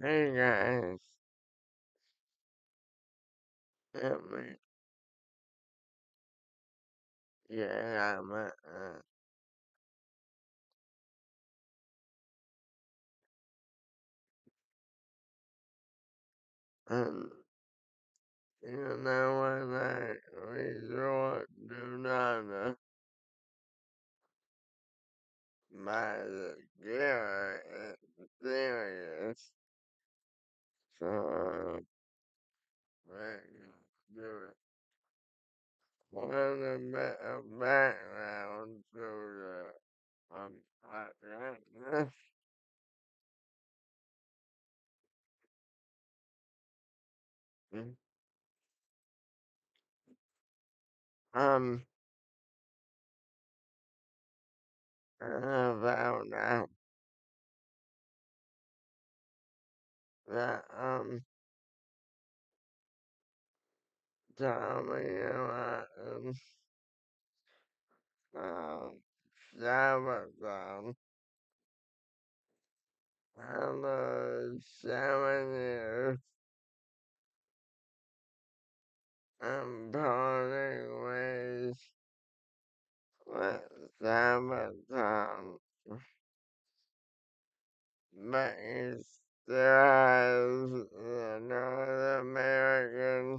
Hey guys, help me. Yeah, I'm uh, um, you know when I resort to Nada by the gear it's serious, so I do it. Bit of background to the um, podcast. Um, about now that um. Tommy and I um, um, Sabaton and uh, seven years and parting ways with Sabaton. But he still has the North American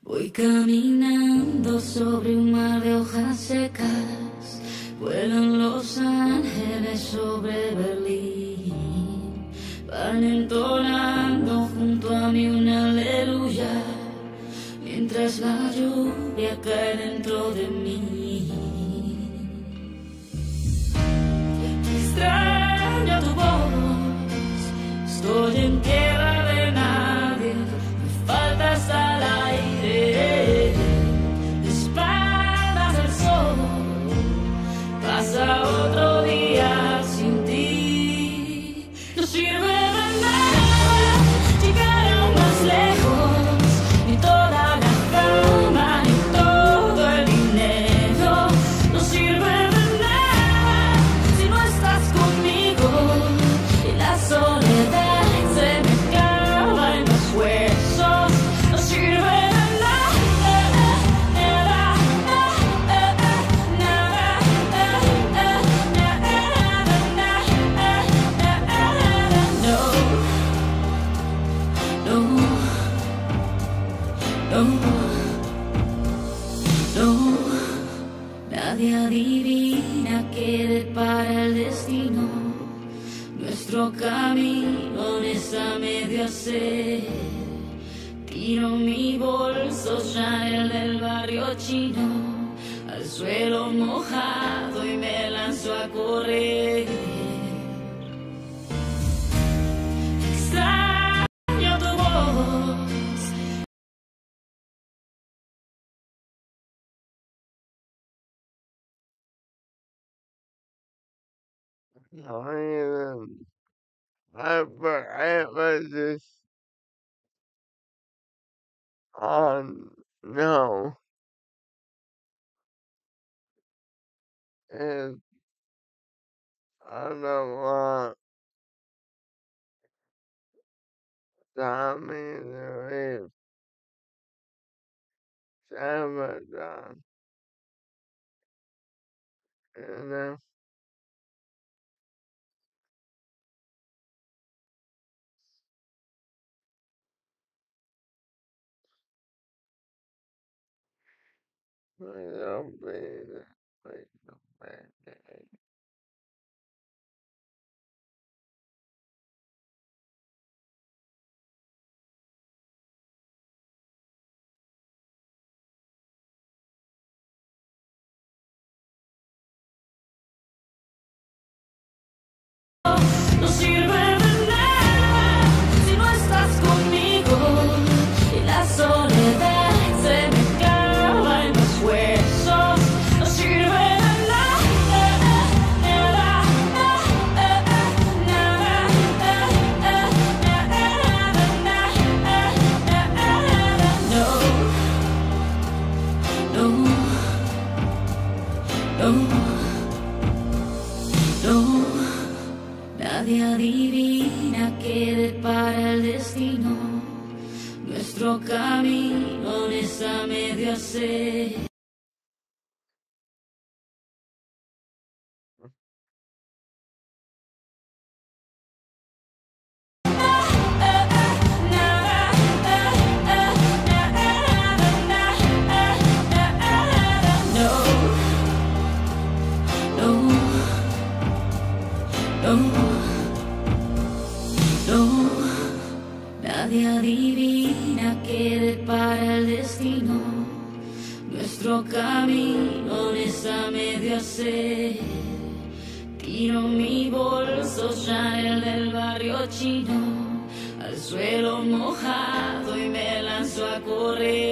Voy caminando sobre un mar de hojas secas, vuelan los ángeles sobre Berlín, van entonando junto a mí una aleluya, mientras la lluvia cae dentro de mí. 昨天 Nuestro camino está medio hacer. Tiro mi bolso Chanel del barrio chino al suelo mojado y me lanzo a correr. I, um, I, but I was just, um, no. And I don't want Tommy to leave Sabaton, you know? Right. medio hacer. nadie Busco en esa medio hacer. Tiro mi bolso Chanel del barrio chino al suelo mojado y me lanzo a correr.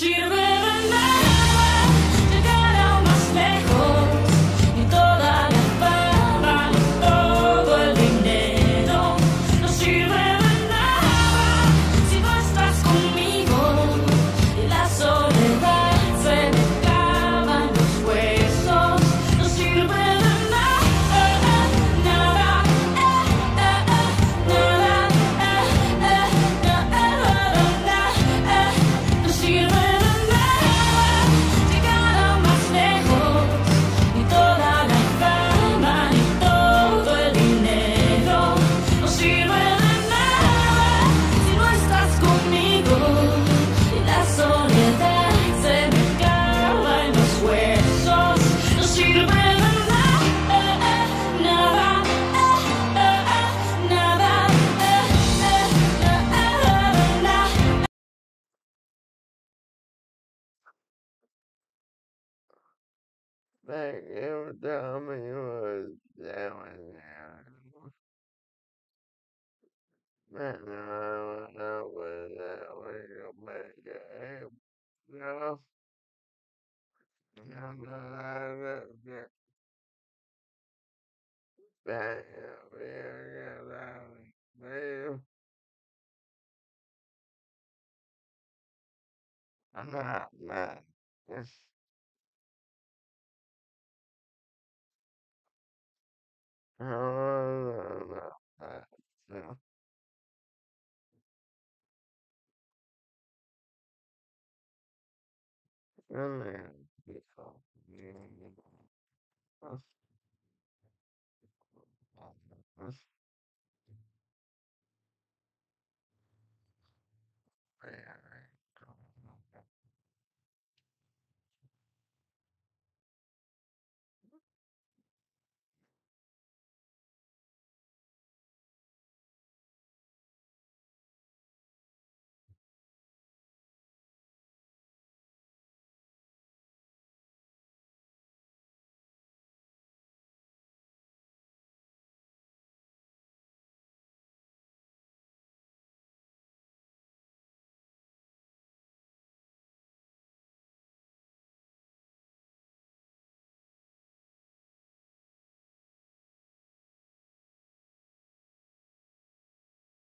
she Like you tell me what's was doing it. But I was not with that legal bacon. And I'm not that back up here because I was leave. I'm not mad. Uh, yeah.